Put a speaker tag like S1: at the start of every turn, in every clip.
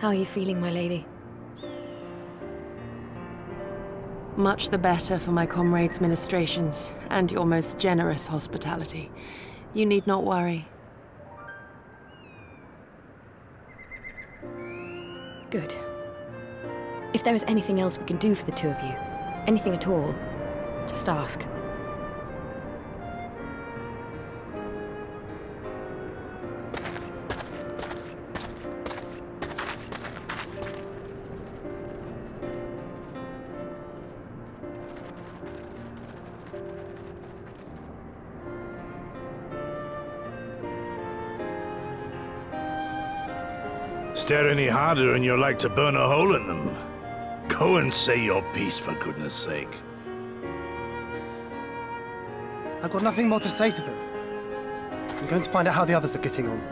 S1: How are you feeling, my lady?
S2: Much the better for my comrades' ministrations, and your most generous hospitality. You need not worry.
S1: Good. If there is anything else we can do for the two of you, anything at all, just ask.
S3: Stare any harder and you're like to burn a hole in them. Go and say your piece, for goodness sake.
S4: I've got nothing more to say to them. I'm going to find out how the others are getting on.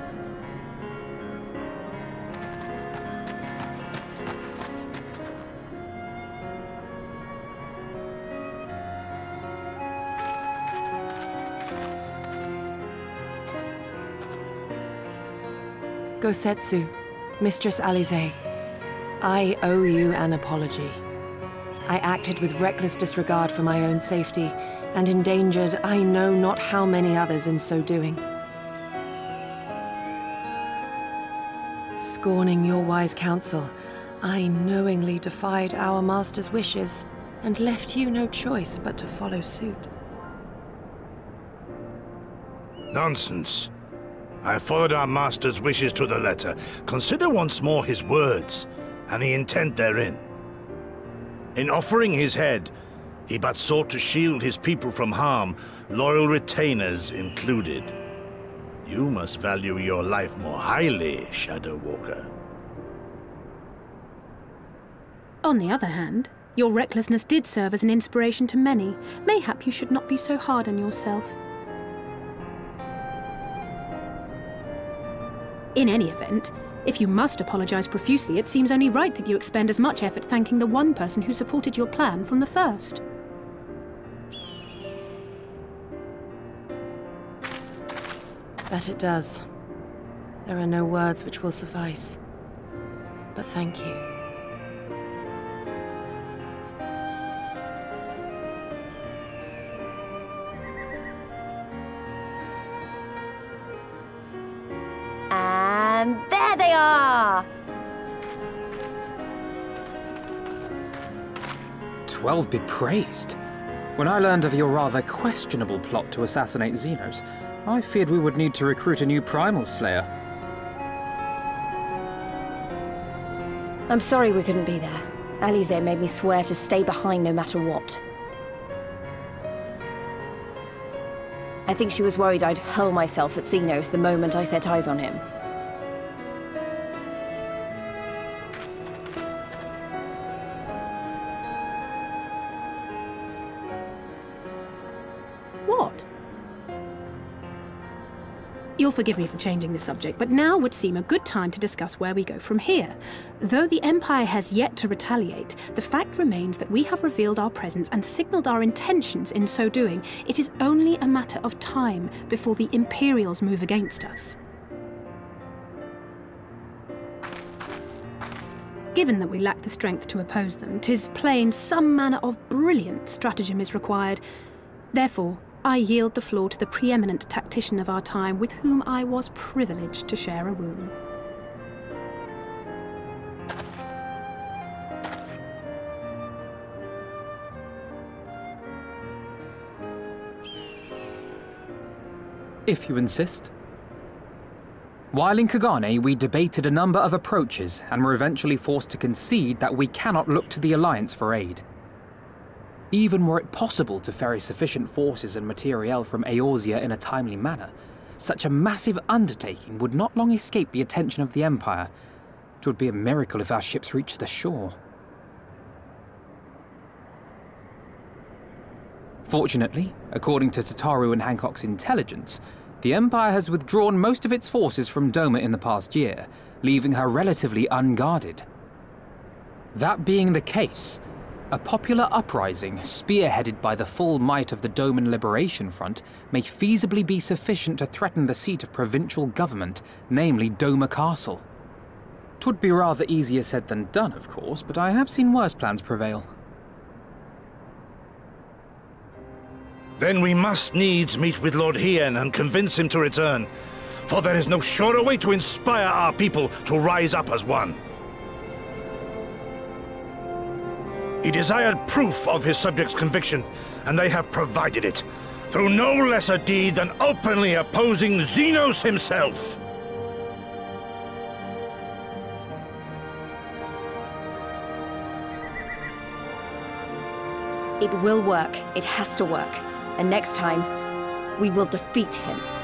S2: Gosetsu, Mistress Alisaie, I owe you an apology. I acted with reckless disregard for my own safety, and endangered I know not how many others in so doing. Scorning your wise counsel, I knowingly defied our master's wishes, and left you no choice but to follow suit.
S3: Nonsense. I followed our master's wishes to the letter. Consider once more his words, and the intent therein. In offering his head, he but sought to shield his people from harm, loyal retainers included. You must value your life more highly, Shadow Walker.
S5: On the other hand, your recklessness did serve as an inspiration to many. Mayhap you should not be so hard on yourself. In any event, if you must apologize profusely, it seems only right that you expend as much effort thanking the one person who supported your plan from the first.
S2: That it does. There are no words which will suffice. But thank you.
S6: There!
S7: Twelve be praised. When I learned of your rather questionable plot to assassinate Zenos, I feared we would need to recruit a new Primal Slayer.
S6: I'm sorry we couldn't be there. Alisaie made me swear to stay behind no matter what. I think she was worried I'd hurl myself at Zenos the moment I set eyes on him.
S5: Forgive me for changing the subject, but now would seem a good time to discuss where we go from here. Though the Empire has yet to retaliate, the fact remains that we have revealed our presence and signaled our intentions in so doing. It is only a matter of time before the Imperials move against us. Given that we lack the strength to oppose them, 'tis plain some manner of brilliant stratagem is required. Therefore, I yield the floor to the preeminent tactician of our time with whom I was privileged to share a room.
S7: If you insist. While in Kugane, we debated a number of approaches and were eventually forced to concede that we cannot look to the Alliance for aid. Even were it possible to ferry sufficient forces and materiel from Eorzea in a timely manner, such a massive undertaking would not long escape the attention of the Empire. It would be a miracle if our ships reached the shore. Fortunately, according to Tataru and Hancock's intelligence, the Empire has withdrawn most of its forces from Doma in the past year, leaving her relatively unguarded. That being the case, a popular uprising, spearheaded by the full might of the Doman Liberation Front, may feasibly be sufficient to threaten the seat of provincial government, namely Doma Castle. Twould be rather easier said than done, of course, but I have seen worse plans prevail.
S3: Then we must needs meet with Lord Hien and convince him to return. For there is no surer way to inspire our people to rise up as one. He desired proof of his subjects' conviction, and they have provided it, through no less a deed than openly opposing Zenos himself.
S6: It will work. It has to work. And next time, we will defeat him.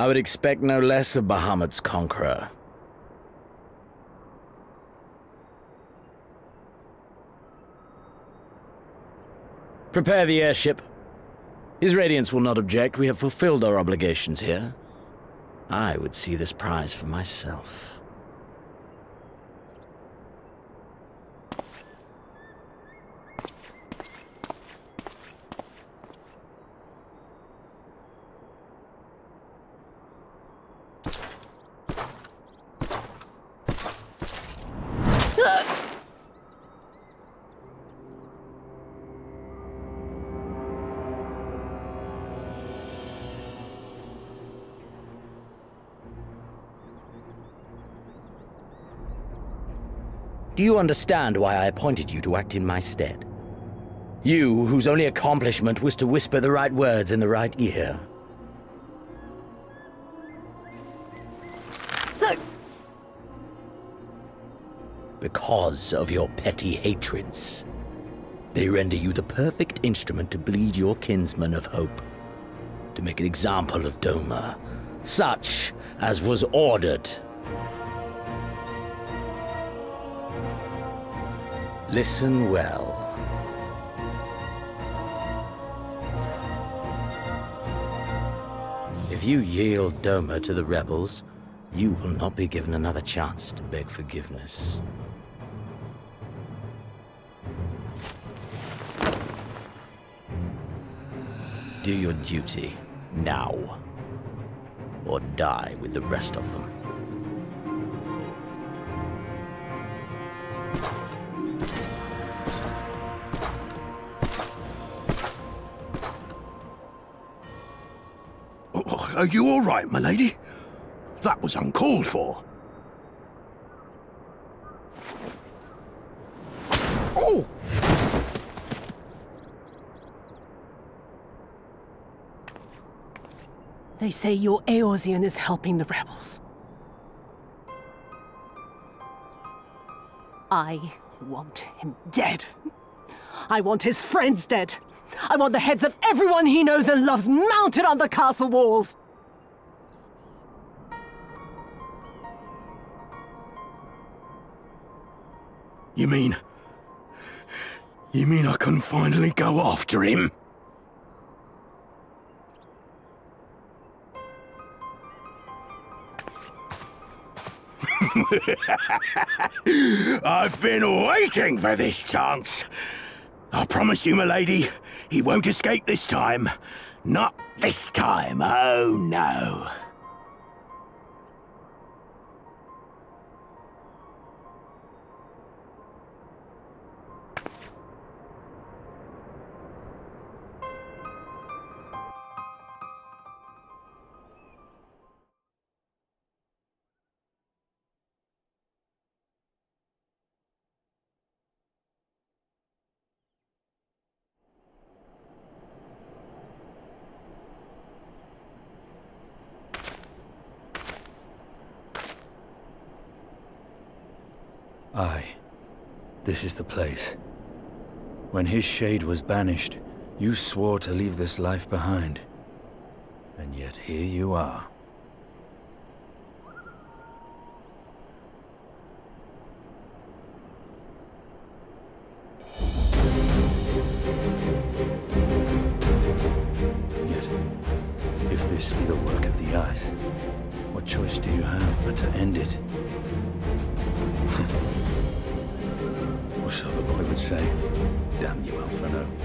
S8: I would expect no less of Bahamut's conqueror. Prepare the airship. His Radiance will not object. We have fulfilled our obligations here. I would see this prize for myself. You understand why I appointed you to act in my stead? You, whose only accomplishment was to whisper the right words in the right ear. Because of your petty hatreds. They render you the perfect instrument to bleed your kinsman of hope. To make an example of Doma. Such as was ordered Listen well. If you yield Doma to the rebels, you will not be given another chance to beg forgiveness. Do your duty, now. Or die with the rest of them.
S9: Are you all right, my lady? That was uncalled for. Oh!
S10: They say your Eorzean is helping the rebels. I want him dead. I want his friends dead. I want the heads of everyone he knows and loves mounted on the castle walls.
S9: You mean... You mean I can finally go after him? I've been waiting for this chance. I promise you, milady, he won't escape this time. Not this time, oh no.
S11: This is the place. When his shade was banished, you swore to leave this life behind. And yet here you are. Yet, if this be the work of the Eyes, what choice do you have but to end it? Say. Damn you,
S6: Alphinaud.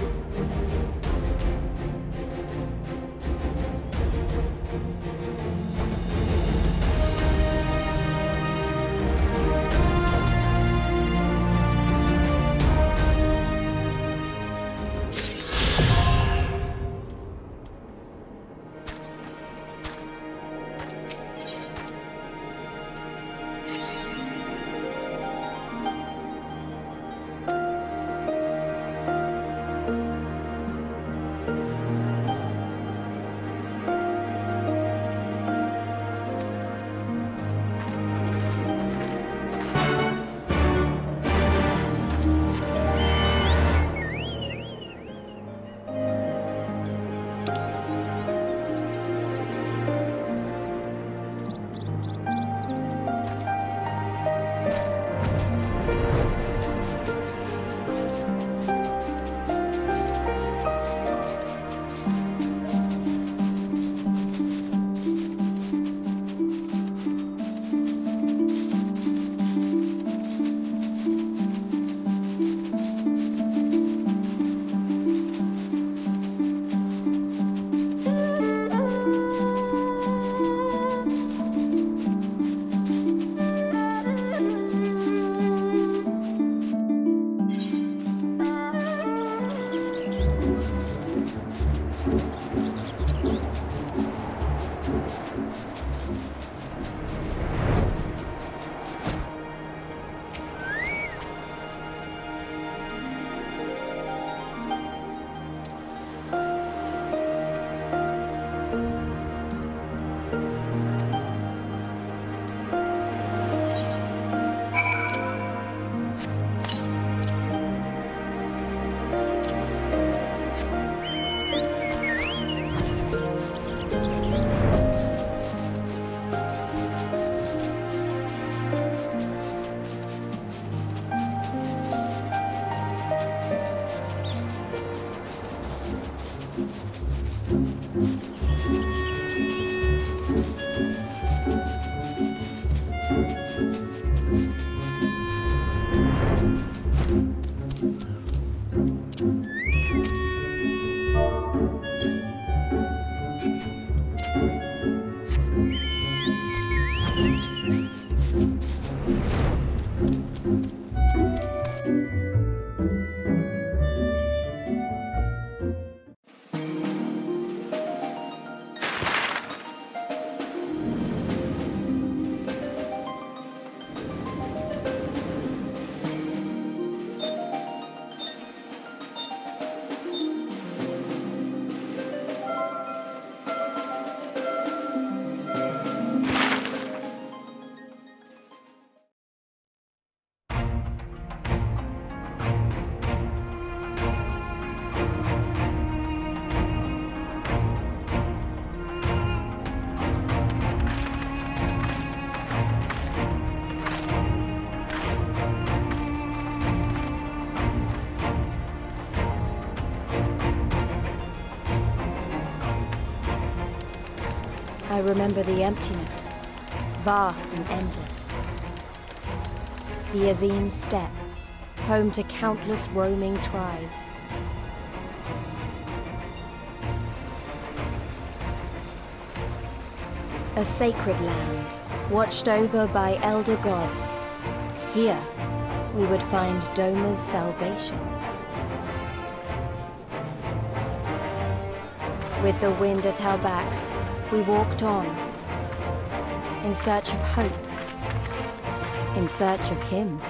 S6: Remember the emptiness, vast and endless. The Azim Steppe, home to countless roaming tribes. A sacred land, watched over by elder gods. Here, we would find Doma's salvation. With the wind at our backs, we walked on, in search of hope, in search of him.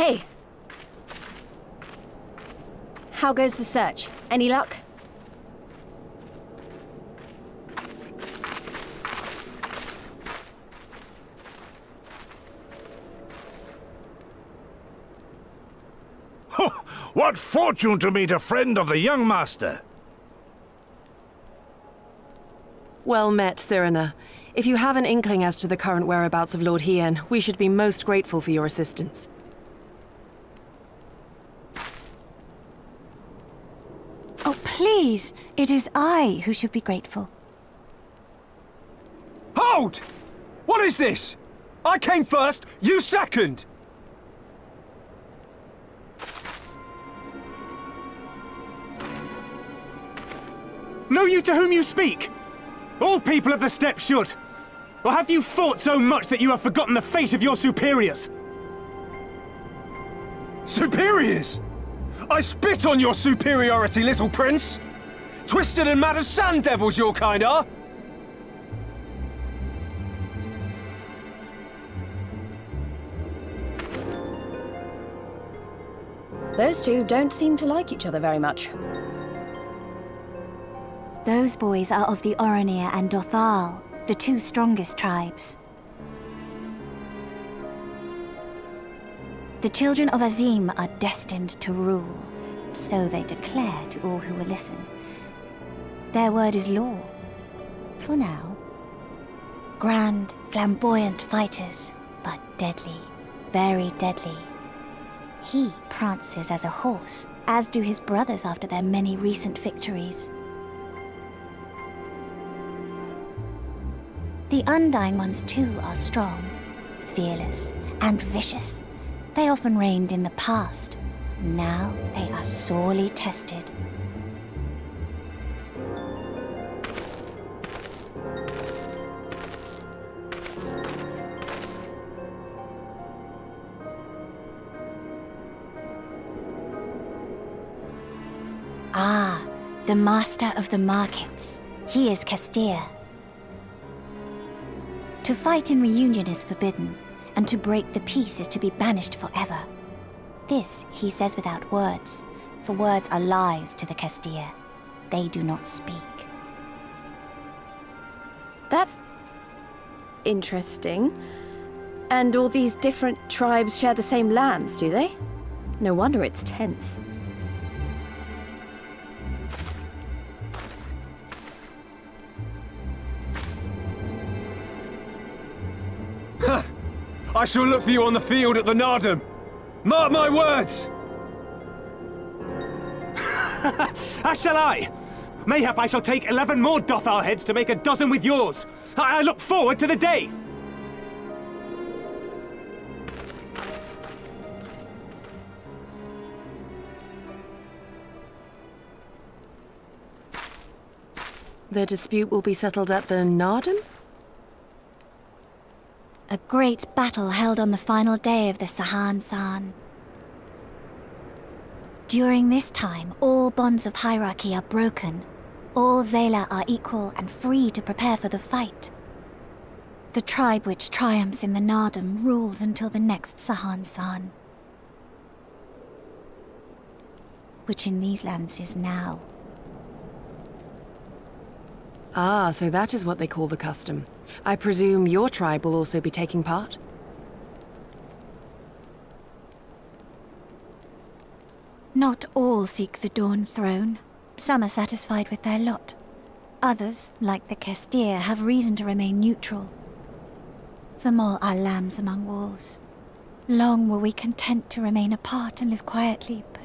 S6: Hey! How goes the search? Any luck?
S3: What fortune to meet a friend of the young master!
S2: Well met, Cirina. If you have an inkling as to the current whereabouts of Lord Hien, we should be most grateful for your assistance.
S12: Oh, please! It is I who should be grateful.
S13: Hold! What is this? I came first, you second! Know you to whom you speak? All people of the steppe should. Or have you fought so much that you have forgotten the fate of your superiors? Superiors? I spit on your superiority, little prince! Twisted and mad as sand devils your kind are!
S6: Those two don't seem to like each other very much.
S12: Those boys are of the Oronir and Dotharl, the two strongest tribes. The children of Azim are destined to rule, so they declare to all who will listen. Their word is law, for now. Grand, flamboyant fighters, but deadly, very deadly. He prances as a horse, as do his brothers after their many recent victories. The Undying Ones too are strong, fearless, and vicious. They often reigned in the past. Now they are sorely tested. The master of the markets. He is Kestir. To fight in reunion is forbidden, and to break the peace is to be banished forever. This he says without words, for words are lies to the Kestir. They do not speak.
S6: That's interesting. And all these different tribes share the same lands, do they? No wonder it's tense.
S13: I shall look for you on the field at the Naadam. Mark my words! As shall I. Mayhap I shall take eleven more Dotharl heads to make a dozen with yours. I, I look forward to the day.
S2: The dispute will be settled at the Naadam?
S12: A great battle held on the final day of the Sahan San. During this time, all bonds of hierarchy are broken. All Xaela are equal and free to prepare for the fight. The tribe which triumphs in the Naadam rules until the next Sahan San. Which in these lands is now.
S2: Ah, so that is what they call the custom. I presume your tribe will also be taking part?
S12: Not all seek the Dawn Throne. Some are satisfied with their lot. Others, like the Kestir, have reason to remain neutral. Them all are lambs among wolves. Long were we content to remain apart and live quietly, but...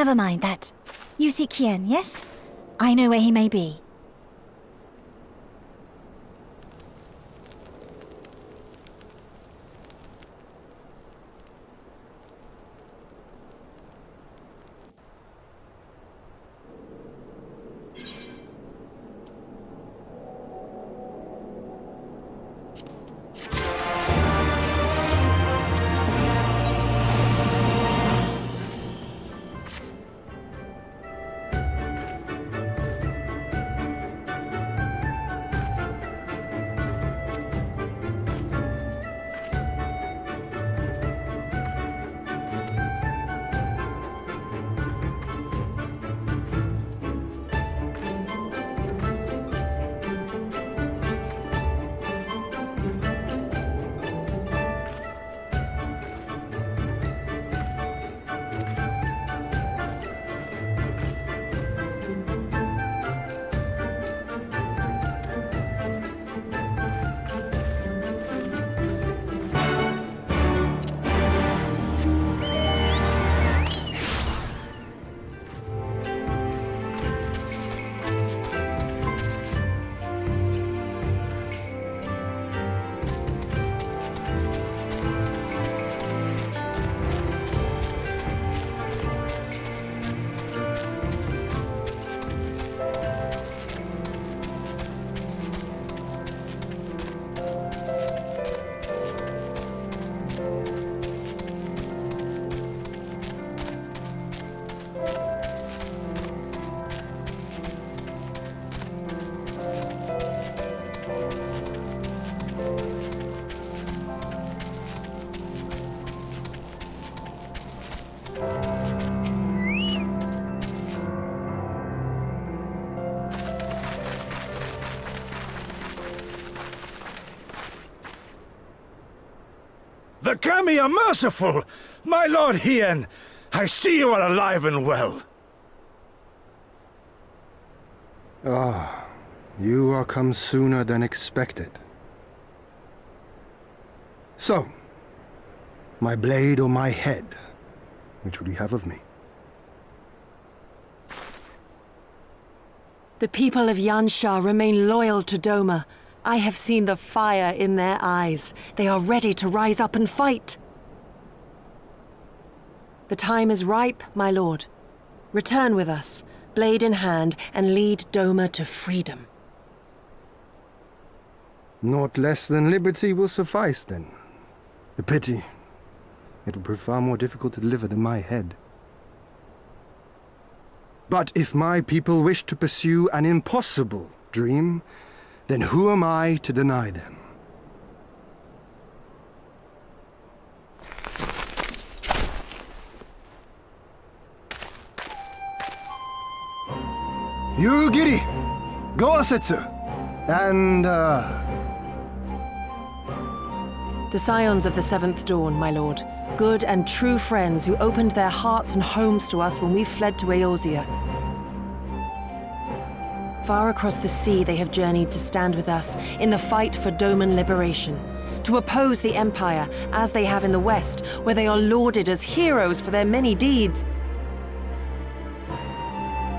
S12: Never mind that. You see Hien, yes? I know where he may be.
S3: The Kami are merciful! My lord Hien, I see you are alive and well.
S14: Ah, you are come sooner than expected. So, my blade or my head? Which would you have of me?
S2: The people of Yanxia remain loyal to Doma. I have seen the fire in their eyes. They are ready to rise up and fight. The time is ripe, my lord. Return with us, blade in hand, and lead Doma to freedom.
S14: Not less than liberty will suffice, then. A pity. It will prove far more difficult to deliver than my head. But if my people wish to pursue an impossible dream, then who am I to deny them? Yugiri! Gosetsu! And, uh...
S2: The scions of the Seventh Dawn, my lord. Good and true friends who opened their hearts and homes to us when we fled to Eorzea. Far across the sea they have journeyed to stand with us in the fight for Doman liberation. To oppose the Empire, as they have in the West, where they are lauded as heroes for their many deeds.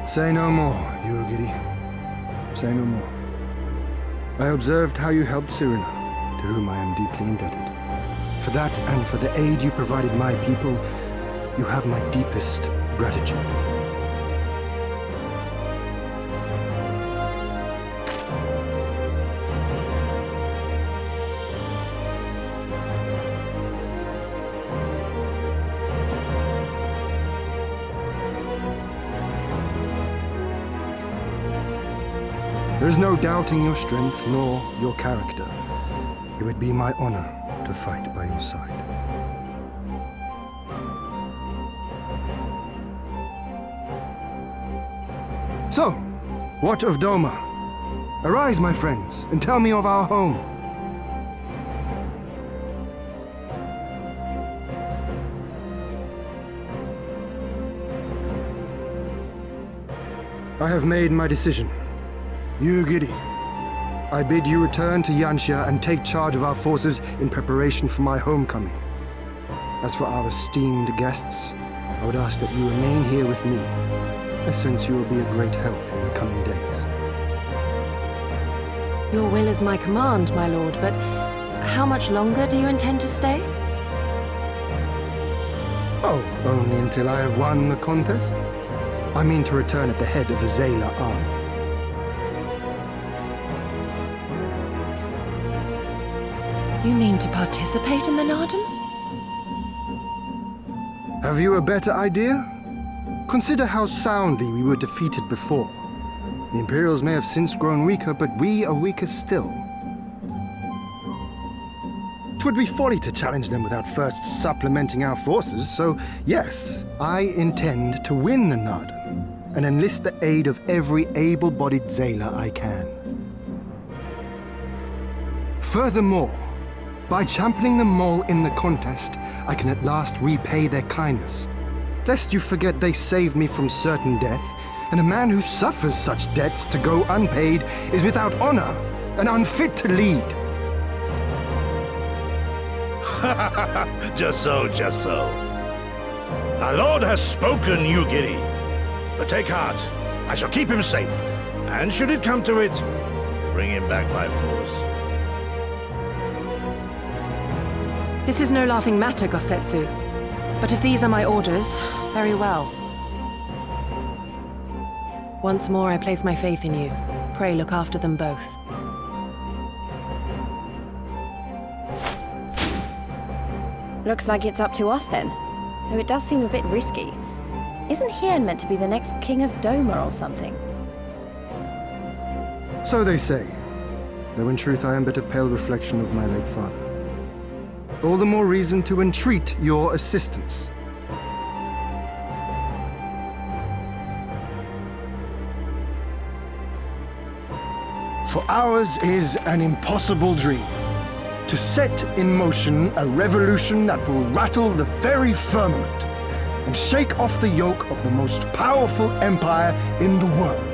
S14: Say no more, Yugiri. Say no more. I observed how you helped Cirina, to whom I am deeply indebted. For that and for the aid you provided my people, you have my deepest gratitude. Is no doubting your strength nor your character. It would be my honor to fight by your side. So, what of Doma? Arise, my friends, and tell me of our home. I have made my decision. Yugiri, I bid you return to Yanxia and take charge of our forces in preparation for my homecoming. As for our esteemed guests, I would ask that you remain here with me. I sense you will be a great help in the coming days.
S2: Your will is my command, my lord, but how much longer do you intend to stay?
S14: Oh, only until I have won the contest? I mean to return at the head of the Xaela army.
S2: You mean to participate in the Naadam?
S14: Have you a better idea? Consider how soundly we were defeated before. The Imperials may have since grown weaker, but we are weaker still. It would be folly to challenge them without first supplementing our forces, so yes, I intend to win the Naadam and enlist the aid of every able-bodied Xaela I can. Furthermore, by championing the Mol in the contest, I can at last repay their kindness. Lest you forget they saved me from certain death, and a man who suffers such debts to go unpaid is without honor and unfit to lead.
S3: just so, just so. Our lord has spoken, Yugiri. But take heart, I shall keep him safe. And should it come to it, bring him back by force.
S2: This is no laughing matter, Gosetsu. But if these are my orders, very well. Once more I place my faith in you. Pray look after them both.
S6: Looks like it's up to us then. Though it does seem a bit risky. Isn't Hien meant to be the next king of Doma or something?
S14: So they say. Though in truth I am but a pale reflection of my late father. All the more reason to entreat your assistance. For ours is an impossible dream. to set in motion a revolution that will rattle the very firmament and shake off the yoke of the most powerful empire in the world.